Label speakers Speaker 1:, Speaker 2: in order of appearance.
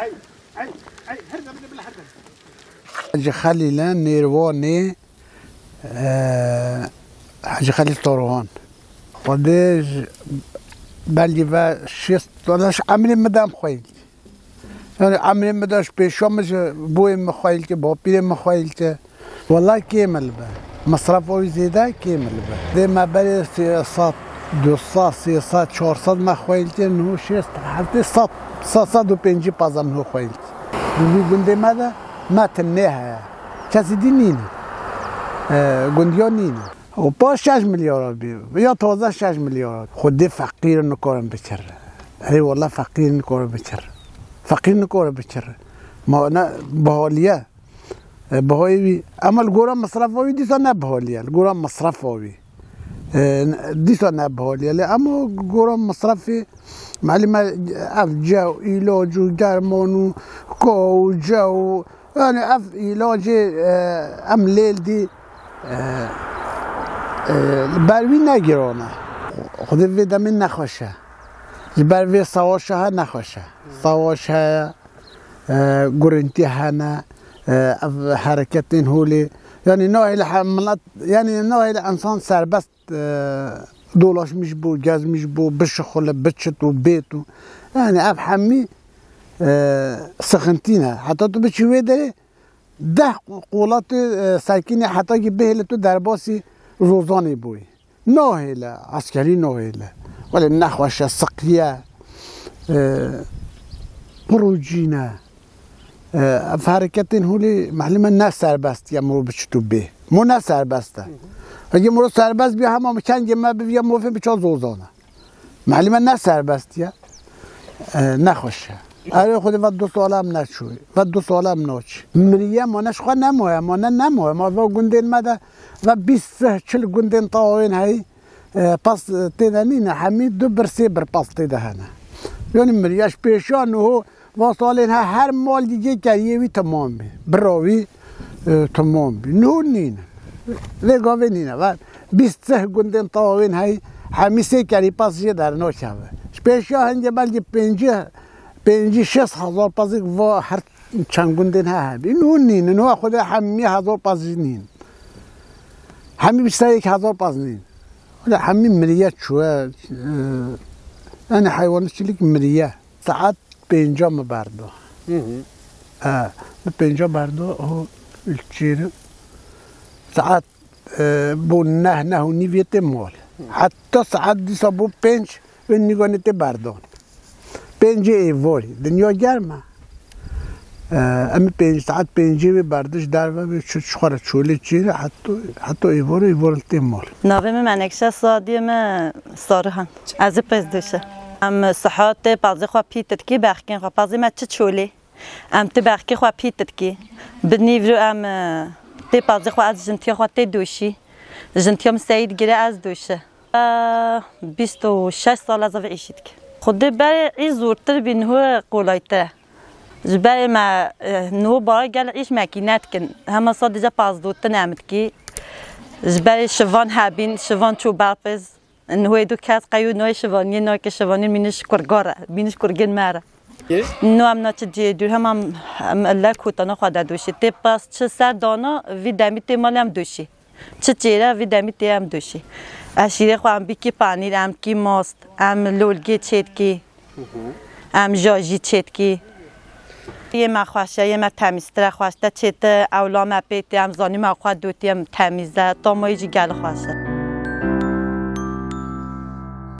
Speaker 1: حجي اي اي هرده بدي بالله خالي لأن نيرواني آه، خالي طروان قديش بالي با شيست ولاش عمري مدام خويلتي. يعني عمري مداش بيشومش بوي مخويلتي بابي مخويلتي والله كامل با. مصرف أو زيدا كامل با. ديما بالي سي صات دو صاد سي صاد شور صاد ما خويلتي انه شيست حتى صات ساساد و پنجی پازم هو خواهید دوی گنده ما ده ما نه ها کسی دی نین گنده ها نینی و پا 6 میلیارد بی یا تازه 6 میلیارد خود فقیر نکارم بچر ای والله فقیر نکارم بچر فقیر نکارم بچر ما نه بحالیه بحالیه عمل گورا مصرف آوی دیسا نه بحالیه گورا مصرف آوی دیسا نه بحالیه اما گورا مصرف معلم اف جو ایلاج و درمان و کو جو یعنی اف ایلاج ام لیل دی بروی نگیرانه. خود نخواشه بر وی سواش ها نخواشه سواش ها گرنتی هنه حرکت این يعني نوع إلى الحملات يعني نوع إلى إنسان الانسان سربست آه، دولاش مش بو جاز مش بو بشخل بتشت وبيته يعني اب حمي آه، سخنتينا حتى تو بتشوي دري ده قولات آه، ساكنه حتى كي بهله تو درباسي روزاني بوي. نوهلا عسكري نوهلا ولا نخوش السقيه بروجينا أه حرکت هولی معلومه نه سربست یا مرو بچتو به؟ مو نه سربسته اگه مرو سربست بیا همه چند ما بیا موفه بچا زوزانه. معلومه نه سربست یا؟ نخواشه آره خود و دو سالم نشوی. و دو سالم ناچ مریه ما نشخوا نموه ما نه ما و گندین مده و بیست چل گندین طاوین هایی پس تیدنین همی دو برسی بر پس تیدهنه. یعنی مریش پیشان و واسالین هر مال دیگه کریوی تمام بی. براوی تمام بی. نو نین لگاوی نینه و بیست سه گندین طاوین های همی سه کری پس یه در نو شوه. پیشا هنجه بلکه پنجه پنجی شست هزار پس و هر چند گندین ها بی نو نین نو خود همی هزار پس نین همی بیشتر یک هزار پس نین همین مریه چوه؟ یعنی حیوانات چلیک مریه. ساعت پنجا مبردو اه پنجا بردو هو الچیر ساعت بو نه نه و نیویت مال حتی ساعت دیسا بو پنج و نگانت بردان پنج ایواری دنیا گرمه. امی پنج ساعت پنجی به بردش در و چخوره چوله چیره حتی حتی ایوار ایوار مال
Speaker 2: ناویم منکشه سادیم سارهان. از پس ما ام صحات بازي خو بيتت كي باخكين خو بازي ما تشولي ام تباخكي خو بيتت كي بالنيفرو ام تي بازي خو از جنتي خو تي دوشي جنتي ام سيد جرا از دوشه. آه، بيستو شاش صالة زف عيشتك خد بالي عيزور تربي هو قولايته جبالي ما نهو برا قال عيش ماكيناتكن هما صدقة بازدو تنامتكي جبالي شفان هابين شفان تشوبابز نو دو کس قیو نوی شوانی نو که شوانی مینش کرگاره مینش کرگین مره نو هم ناچه جی دور هم هم الله خواهد دوشی تی پاس چه سر دانا وی دمی تی مال هم دوشی چه چیره وی دمی تی هم دوشی اشیره خواهم بی که پانیر هم کی ماست هم لولگی چید کی هم جاجی چید کی یه مخواشه یه ما تمیزتر خواسته چیت اولا ما پیتی هم زانی ما خواه دوتی هم تمیزه تا ما ایجی گل خواسته